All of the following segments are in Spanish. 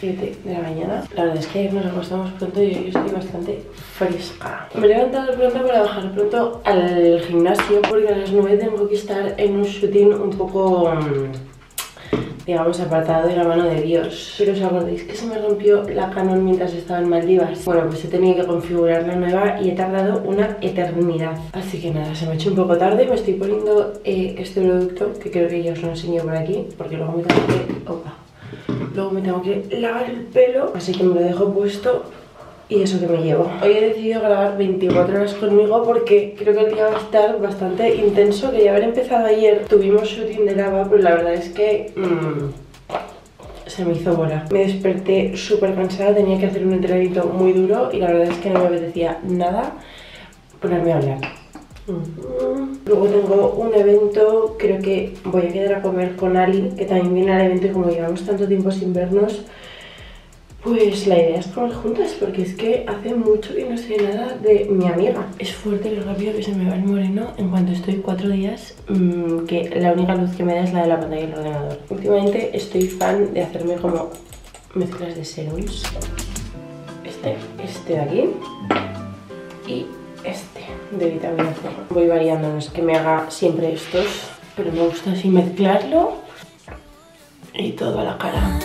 7 de la mañana. La verdad es que nos acostamos pronto y hoy estoy bastante fresca. Me he levantado pronto para bajar pronto al gimnasio porque a las 9 tengo que estar en un shooting un poco... mm, digamos, apartado de la mano de Dios. Pero os acordáis que se me rompió la Canon mientras estaba en Maldivas. Bueno, pues he tenido que configurar la nueva y he tardado una eternidad. Así que nada, se me ha hecho un poco tarde. Me estoy poniendo eh, este producto, que creo que ya os lo enseño por aquí, porque luego me tengo que... Opa. Luego me tengo que lavar el pelo, así que me lo dejo puesto y eso que me llevo. Hoy he decidido grabar 24 horas conmigo porque creo que el día va a estar bastante intenso. Quería haber empezado ayer, tuvimos shooting de lava, pero la verdad es que... mmm, se me hizo bola. Me desperté súper cansada, tenía que hacer un entrenamiento muy duro y la verdad es que no me apetecía nada ponerme a hablar. Mm. Luego tengo un evento, creo que voy a quedar a comer con Ali, que también viene al evento y como llevamos tanto tiempo sin vernos, pues la idea es comer juntas, porque es que hace mucho que no sé nada de mi amiga. Es fuerte lo rápido que se me va el moreno en cuanto estoy cuatro días, mmm, que la única luz que me da es la de la pantalla del ordenador. Últimamente estoy fan de hacerme como mezclas de serums. Este, este de aquí y este de vitamina C. Voy variando, no es que me haga siempre estos, pero me gusta así mezclarlo y todo a la cara.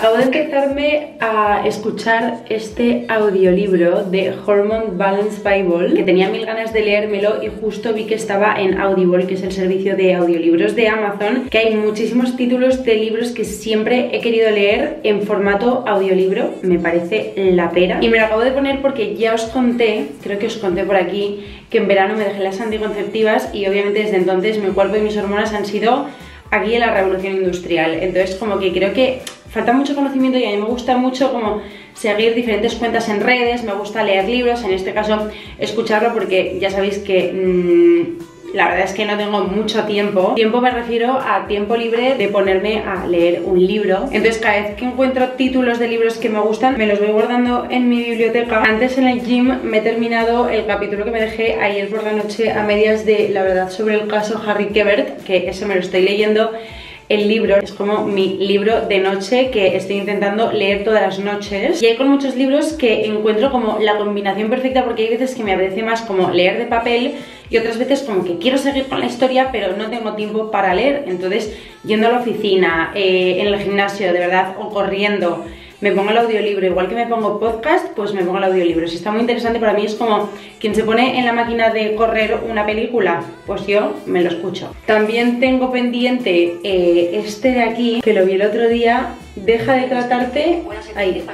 Acabo de empezarme a escuchar este audiolibro de Hormone Balance Bible, que tenía mil ganas de leérmelo y justo vi que estaba en Audible, que es el servicio de audiolibros de Amazon, que hay muchísimos títulos de libros que siempre he querido leer en formato audiolibro, me parece la pera. Y me lo acabo de poner porque ya os conté, creo que os conté por aquí, que en verano me dejé las anticonceptivas y obviamente desde entonces mi cuerpo y mis hormonas han sido aquí en la revolución industrial. Entonces como que creo que falta mucho conocimiento y a mí me gusta mucho como seguir diferentes cuentas en redes, me gusta leer libros, en este caso escucharlo porque ya sabéis que mmm, la verdad es que no tengo mucho tiempo. Tiempo me refiero a tiempo libre de ponerme a leer un libro. Entonces cada vez que encuentro títulos de libros que me gustan, me los voy guardando en mi biblioteca. Antes en el gym me he terminado el capítulo que me dejé ayer por la noche a medias de La verdad sobre el caso Harry Quebert, que ese me lo estoy leyendo el libro, es como mi libro de noche que estoy intentando leer todas las noches. Y hay con muchos libros que encuentro como la combinación perfecta porque hay veces que me apetece más como leer de papel y otras veces como que quiero seguir con la historia pero no tengo tiempo para leer. Entonces, yendo a la oficina, eh, en el gimnasio, de verdad, o corriendo, me pongo el audiolibro, igual que me pongo podcast, pues me pongo el audiolibro. Si está muy interesante para mí es como quien se pone en la máquina de correr una película, pues yo me lo escucho. También tengo pendiente eh, este de aquí, que lo vi el otro día, deja de tratarte... Ahí.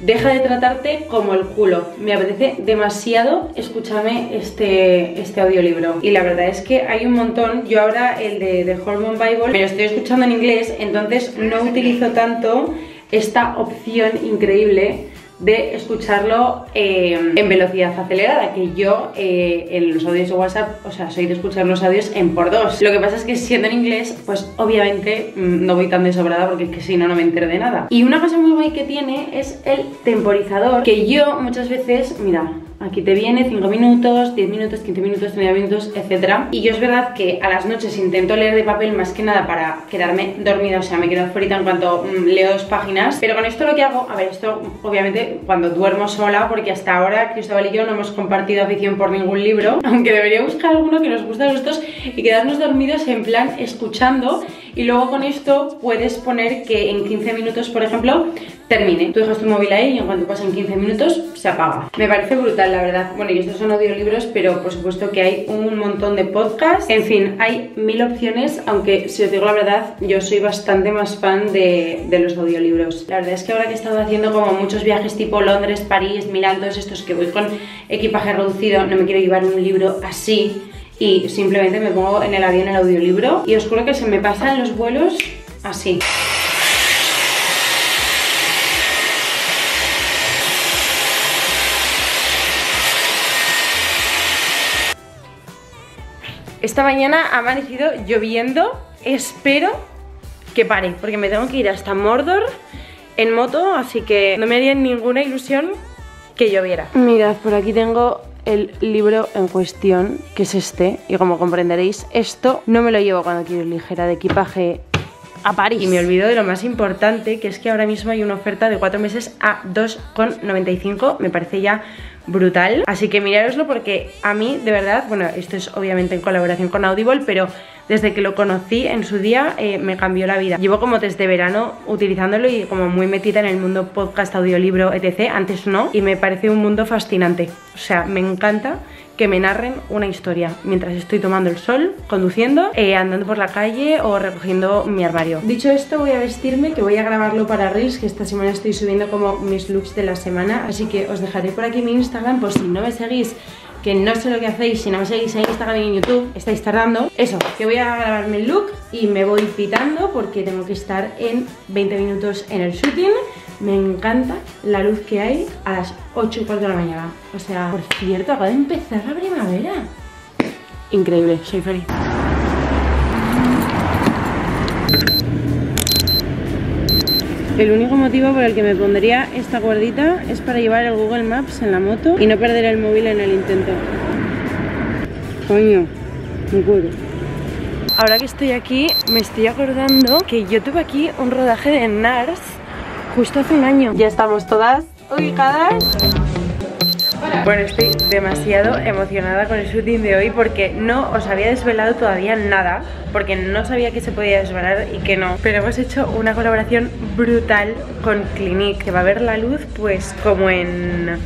Deja de tratarte como el culo. Me apetece demasiado escucharme este, este audiolibro. Y la verdad es que hay un montón. Yo ahora el de The Hormone Bible me lo estoy escuchando en inglés, entonces no utilizo tanto esta opción increíble de escucharlo eh, en velocidad acelerada, que yo eh, en los audios de WhatsApp, o sea, soy de escuchar los audios en por dos. Lo que pasa es que siendo en inglés, pues obviamente mm, no voy tan desobrada porque es que si no, no me entero de nada. Y una cosa muy guay que tiene es el temporizador, que yo muchas veces, mira, Aquí te viene 5 minutos, 10 minutos, 15 minutos, 30 minutos, etc. Y yo es verdad que a las noches intento leer de papel más que nada para quedarme dormida, o sea, me quedo frita en cuanto mm, leo dos páginas. Pero con esto lo que hago, a ver, esto obviamente cuando duermo sola, porque hasta ahora Cristóbal y yo no hemos compartido afición por ningún libro, aunque debería buscar alguno que nos guste a los dos y quedarnos dormidos en plan escuchando. Y luego con esto puedes poner que en 15 minutos, por ejemplo, termine. Tú dejas tu móvil ahí y en cuanto pasen 15 minutos se apaga. Me parece brutal, la verdad. Bueno, y estos son audiolibros, pero por supuesto que hay un montón de podcasts. En fin, hay mil opciones, aunque si os digo la verdad, yo soy bastante más fan de, de los audiolibros. La verdad es que ahora que he estado haciendo como muchos viajes tipo Londres, París, Milán, todos estos que voy con equipaje reducido, no me quiero llevar un libro así y simplemente me pongo en el avión el audiolibro y os juro que se me pasan los vuelos así. Esta mañana ha amanecido lloviendo. Espero que pare, porque me tengo que ir hasta Mordor en moto, así que no me haría ninguna ilusión que lloviera. Mirad, por aquí tengo el libro en cuestión, que es este, y como comprenderéis, esto no me lo llevo cuando quiero ligera de equipaje a París. Y me olvido de lo más importante, que es que ahora mismo hay una oferta de 4 meses a 2,95, me parece ya brutal. Así que mirároslo porque a mí, de verdad, bueno, esto es obviamente en colaboración con Audible, pero desde que lo conocí en su día eh, me cambió la vida. Llevo como desde verano utilizándolo y como muy metida en el mundo podcast, audiolibro, etc. Antes no, y me parece un mundo fascinante. O sea, me encanta que me narren una historia mientras estoy tomando el sol, conduciendo, eh, andando por la calle o recogiendo mi armario. Dicho esto, voy a vestirme, que voy a grabarlo para Reels, que esta semana estoy subiendo como mis looks de la semana, así que os dejaré por aquí mi Instagram, por si no me seguís que no sé lo que hacéis si no me seguís en Instagram y en YouTube, estáis tardando. Eso, que voy a grabarme el look y me voy pitando porque tengo que estar en 20 minutos en el shooting. Me encanta la luz que hay a las 8 y cuarto de la mañana. O sea, por cierto, acaba de empezar la primavera. Increíble, soy feliz. El único motivo por el que me pondría esta guardita es para llevar el Google Maps en la moto y no perder el móvil en el intento. Coño, me cuero. Ahora que estoy aquí, me estoy acordando que yo tuve aquí un rodaje de NARS justo hace un año. Ya estamos todas ubicadas. Bueno, estoy demasiado emocionada con el shooting de hoy porque no os había desvelado todavía nada, porque no sabía que se podía desvelar y que no. Pero hemos hecho una colaboración brutal con Clinique, que va a ver la luz pues como en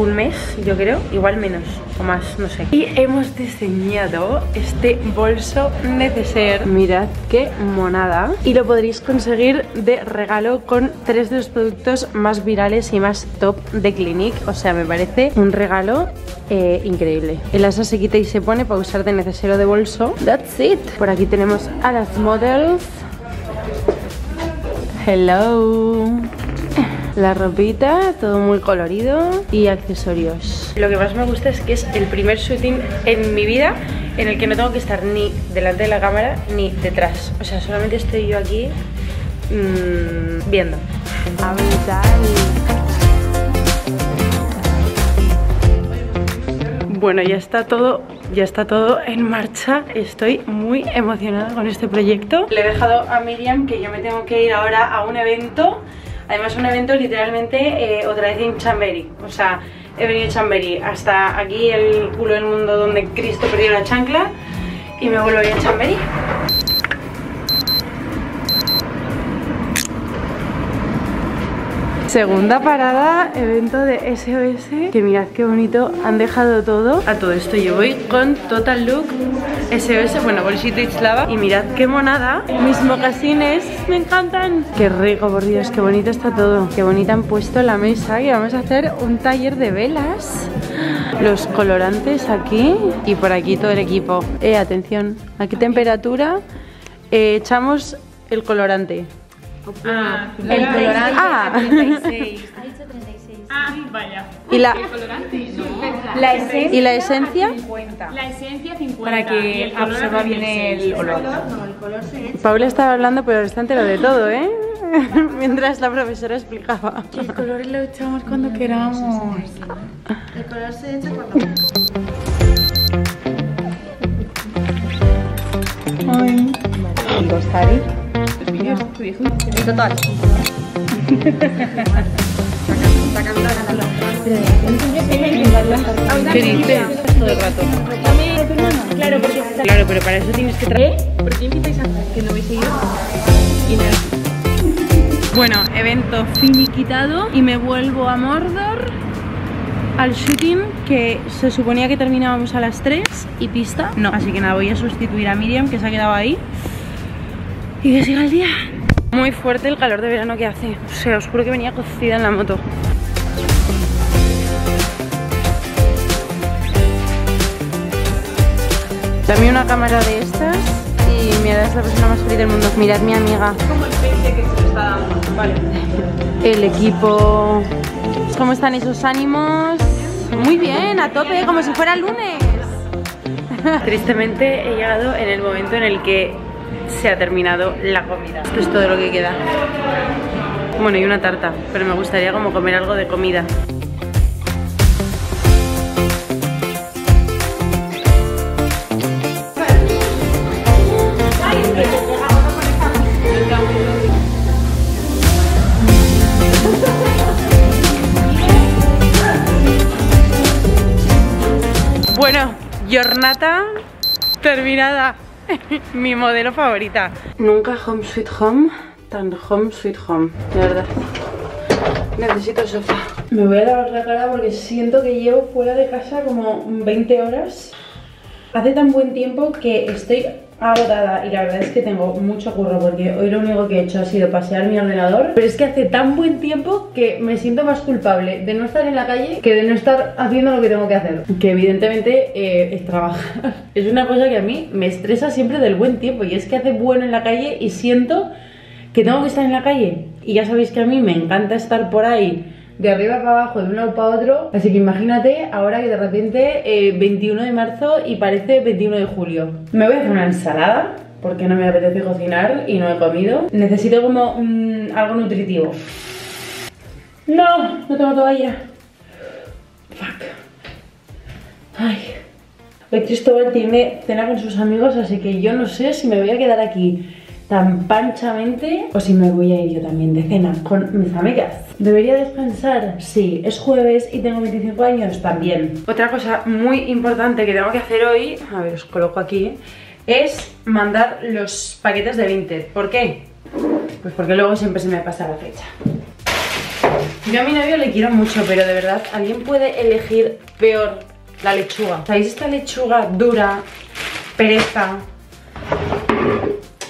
un mes, yo creo, igual menos o más, no sé. Y hemos diseñado este bolso neceser. Mirad qué monada. Y lo podréis conseguir de regalo con tres de los productos más virales y más top de Clinique. O sea, me parece un regalo eh, increíble. El asa se quita y se pone para usar de neceser o de bolso. That's it. Por aquí tenemos a las models. Hello la ropita, todo muy colorido y accesorios. Lo que más me gusta es que es el primer shooting en mi vida en el que no tengo que estar ni delante de la cámara ni detrás. O sea, solamente estoy yo aquí mmm, viendo. Bueno, ya está todo ya está todo en marcha. Estoy muy emocionada con este proyecto. Le he dejado a Miriam que yo me tengo que ir ahora a un evento. Además un evento literalmente eh, otra vez en Chambery. O sea, he venido a Chambery hasta aquí el culo del mundo donde Cristo perdió la chancla y me vuelvo a ir a Chambery. Segunda parada, evento de SOS. Que mirad qué bonito, han dejado todo. A todo esto yo voy con Total Look SOS, bueno, bolsito y slava. Y mirad qué monada. Mis mocasines, me encantan. Qué rico, por Dios, qué bonito está todo. Qué bonita han puesto la mesa. Y vamos a hacer un taller de velas. Los colorantes aquí y por aquí todo el equipo. Eh, atención, ¿a qué temperatura eh, echamos el colorante? Ah, El colorante Ah. a 36. ah, vaya. ¿Y la, El colorante, no. La esencia. ¿Y la esencia? La esencia 50. Para que el color absorba bien 36. el olor. Paula estaba hablando, pero está entero de todo, ¿eh? Mientras la profesora explicaba. El color lo echamos cuando queramos. El color se echa cuando ¿Qué dices? Todo el rato. Claro, porque Claro, pero para eso tienes que traer. ¿Por qué empiezas a que no habéis seguido? Bueno, evento finiquitado y me vuelvo a Mordor al shooting que se suponía que terminábamos a las 3 y pista no. Así que nada, voy a sustituir a Miriam que se ha quedado ahí y que siga el día. Muy fuerte el calor de verano que hace. O sea, os juro que venía cocida en la moto. Dame una cámara de estas y mirad, es la persona más feliz del mundo. Mirad mi amiga. Como el que se está dando. Vale. El equipo. ¿Cómo están esos ánimos? Muy bien, a tope, como si fuera lunes. Tristemente he llegado en el momento en el que se ha terminado la comida. Esto es todo lo que queda. Bueno, y una tarta, pero me gustaría como comer algo de comida. Bueno, jornada terminada. Mi modelo favorita. Nunca home sweet home, tan home sweet home, de verdad. Necesito sofá. Me voy a lavar la cara porque siento que llevo fuera de casa como 20 horas. Hace tan buen tiempo que estoy agotada y la verdad es que tengo mucho curro porque hoy lo único que he hecho ha sido pasear mi ordenador. Pero es que hace tan buen tiempo que me siento más culpable de no estar en la calle que de no estar haciendo lo que tengo que hacer. Que evidentemente eh, es trabajar. Es una cosa que a mí me estresa siempre del buen tiempo y es que hace bueno en la calle y siento que tengo que estar en la calle. Y ya sabéis que a mí me encanta estar por ahí de arriba para abajo, de un lado para otro. Así que imagínate ahora que de repente eh, 21 de marzo y parece 21 de julio. Me voy a hacer una ensalada porque no me apetece cocinar y no he comido. Necesito como mm, algo nutritivo. No, no tengo toalla. Fuck. Ay. Cristóbal tiene cena con sus amigos, así que yo no sé si me voy a quedar aquí tan panchamente o si me voy a ir yo también de cena con mis amigas. ¿Debería descansar? Sí. ¿Es jueves y tengo 25 años? También. Otra cosa muy importante que tengo que hacer hoy, a ver, os coloco aquí, es mandar los paquetes de Vinted. ¿Por qué? Pues porque luego siempre se me pasa la fecha. Yo a mi novio le quiero mucho, pero de verdad, ¿alguien puede elegir peor la lechuga? ¿Sabéis esta lechuga dura, pereza?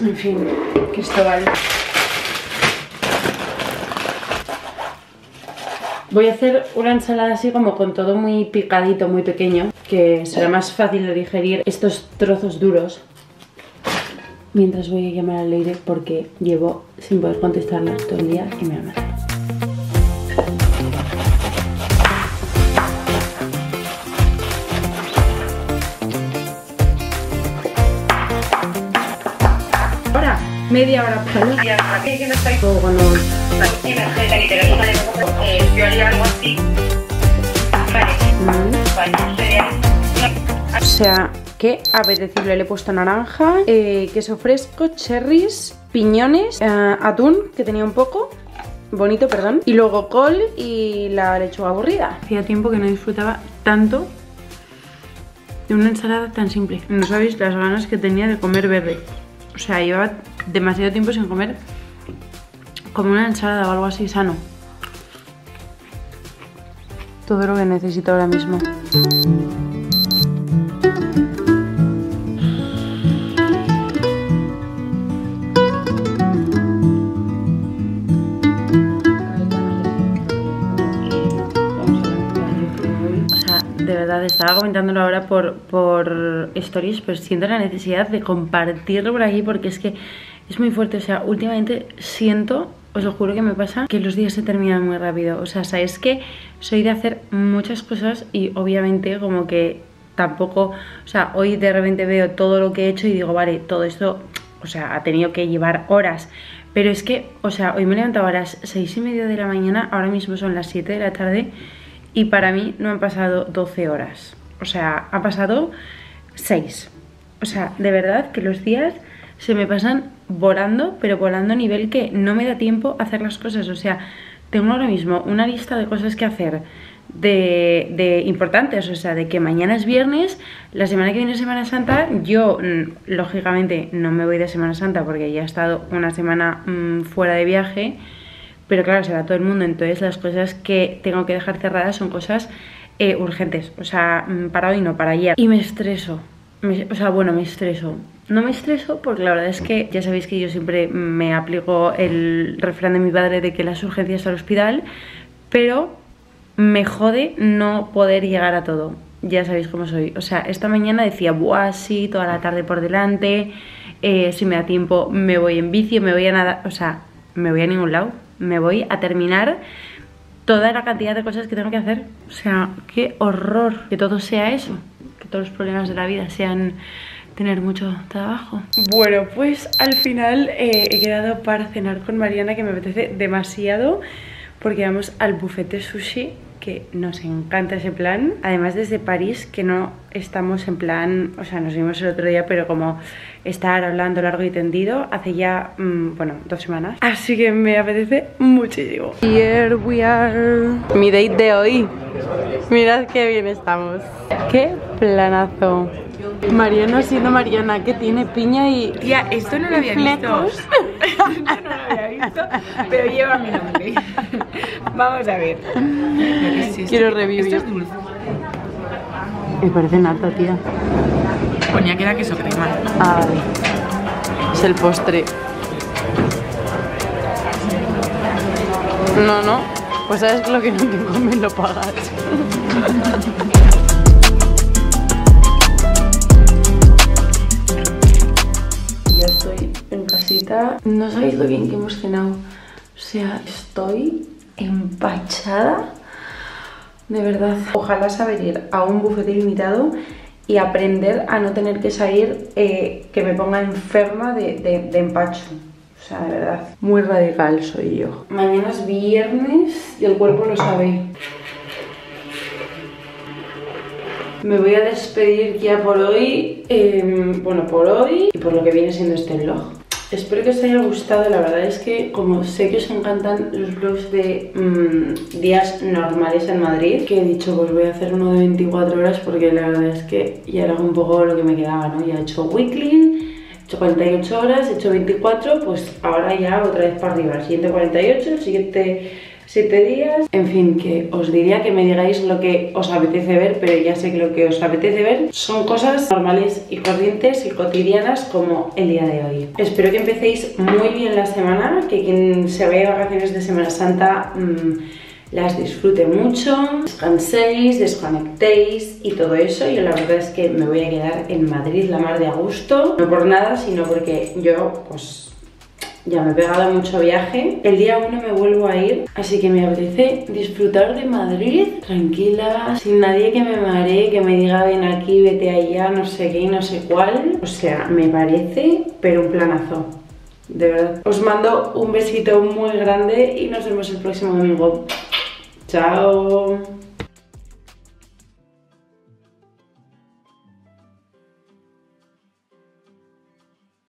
En fin, Cristóbal. Voy a hacer una ensalada así como con todo muy picadito, muy pequeño, que será más fácil de digerir estos trozos duros. Mientras voy a llamar al Leire porque llevo sin poder contestarlas todo el día y me va a matar. Media hora para Luego cuando Yo haría algo así. Vale, vale, sería O sea, qué apetecible. Le he puesto naranja, eh, queso fresco, cherries, piñones, eh, atún, que tenía un poco. Bonito, perdón. Y luego col y la lechuga aburrida. Hacía tiempo que no disfrutaba tanto de una ensalada tan simple. No sabéis las ganas que tenía de comer verde. O sea, llevaba demasiado tiempo sin comer como una ensalada o algo así sano. Todo lo que necesito ahora mismo. O sea, de verdad, estaba comentándolo ahora por, por stories, pero siento la necesidad de compartirlo por aquí porque es que es muy fuerte. O sea, últimamente siento, os lo juro que me pasa, que los días se terminan muy rápido. O sea, sabes que soy de hacer muchas cosas y obviamente como que tampoco, o sea, hoy de repente veo todo lo que he hecho y digo, vale, todo esto, o sea, ha tenido que llevar horas. Pero es que, o sea, hoy me he levantado a las seis y media de la mañana, ahora mismo son las 7 de la tarde y para mí no han pasado 12 horas. O sea, ha pasado 6. O sea, de verdad que los días se me pasan volando, pero volando a nivel que no me da tiempo a hacer las cosas. O sea, tengo ahora mismo una lista de cosas que hacer de, de importantes, o sea, de que mañana es viernes, la semana que viene es Semana Santa, yo mm, lógicamente no me voy de Semana Santa porque ya he estado una semana mm, fuera de viaje, pero claro, se todo el mundo, entonces las cosas que tengo que dejar cerradas son cosas eh, urgentes, o sea, mm, para hoy no, para ayer. Y me estreso, o sea, bueno, me estreso. No me estreso porque la verdad es que ya sabéis que yo siempre me aplico el refrán de mi padre de que las urgencias al hospital, pero me jode no poder llegar a todo. Ya sabéis cómo soy. O sea, esta mañana decía, buah, toda la tarde por delante, eh, si me da tiempo me voy en bici, me voy a nada, o sea, me voy a ningún lado. Me voy a terminar toda la cantidad de cosas que tengo que hacer. O sea, qué horror que todo sea eso. Que todos los problemas de la vida sean tener mucho trabajo. Bueno, pues al final eh, he quedado para cenar con Mariana que me apetece demasiado porque vamos al buffet sushi que nos encanta ese plan. Además desde París que no estamos en plan, o sea, nos vimos el otro día, pero como estar hablando largo y tendido hace ya, mm, bueno, dos semanas. Así que me apetece muchísimo. Here we are. Mi date de hoy. Mirad qué bien estamos. Qué planazo. Mariana siendo Mariana, que tiene piña y... Tía, esto no lo había visto. Esto no lo había visto, pero lleva mi nombre. Vamos a ver. Es esto. Quiero revivir. Esto es dulce. Me parece nata, tía. Ponía que era queso crema. Ah, vale. Es el postre. No, no. Pues sabes lo que no tengo, me lo pagas. Ya estoy en casita. No sabéis lo bien que hemos cenado. O sea, estoy empachada. De verdad. Ojalá saber ir a un buffet ilimitado y aprender a no tener que salir eh, que me ponga enferma de, de- de empacho. O sea, de verdad. Muy radical soy yo. Mañana es viernes y el cuerpo lo sabe. Me voy a despedir ya por hoy, em, bueno, por hoy y por lo que viene siendo este vlog. Espero que os haya gustado, la verdad es que como sé que os encantan los vlogs de mm, días normales en Madrid, que he dicho pues voy a hacer uno de 24 horas porque la verdad es que ya era un poco lo que me quedaba, ¿no? Ya he hecho weekly, he hecho 48 horas, he hecho 24, pues ahora ya otra vez para arriba, el siguiente 48, el siguiente 7 días. En fin, que os diría que me digáis lo que os apetece ver, pero ya sé que lo que os apetece ver son cosas normales y corrientes y cotidianas como el día de hoy. Espero que empecéis muy bien la semana, que quien se vaya de vacaciones de Semana Santa mm, las disfrute mucho, descanséis, desconectéis y todo eso. Yo la verdad es que me voy a quedar en Madrid la mar de a gusto, no por nada, sino porque yo pues ya me he pegado mucho viaje. El día 1 me vuelvo a ir, así que me apetece disfrutar de Madrid tranquila, sin nadie que me maree, que me diga ven aquí, vete allá, no sé qué, y no sé cuál. O sea, me parece, pero un planazo. De verdad. Os mando un besito muy grande y nos vemos el próximo domingo. Chao.